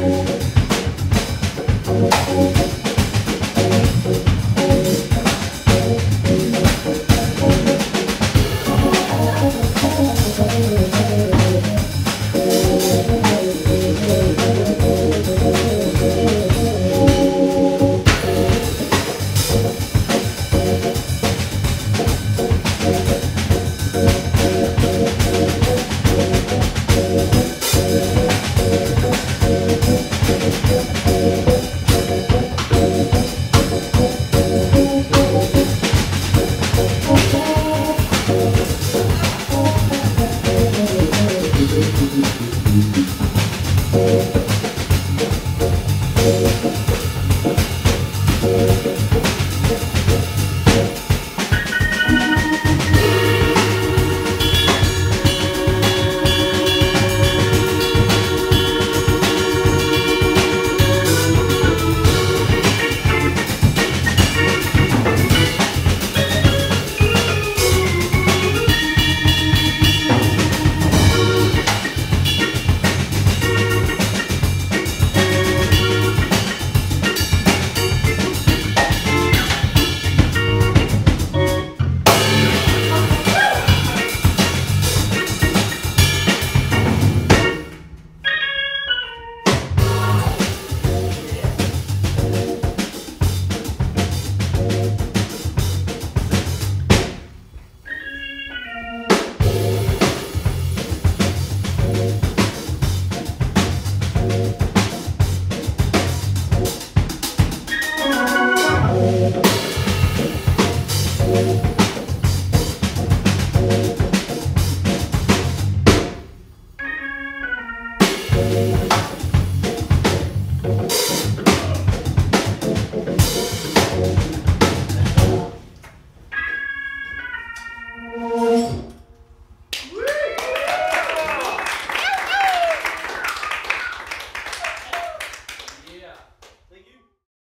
Thank you. Thank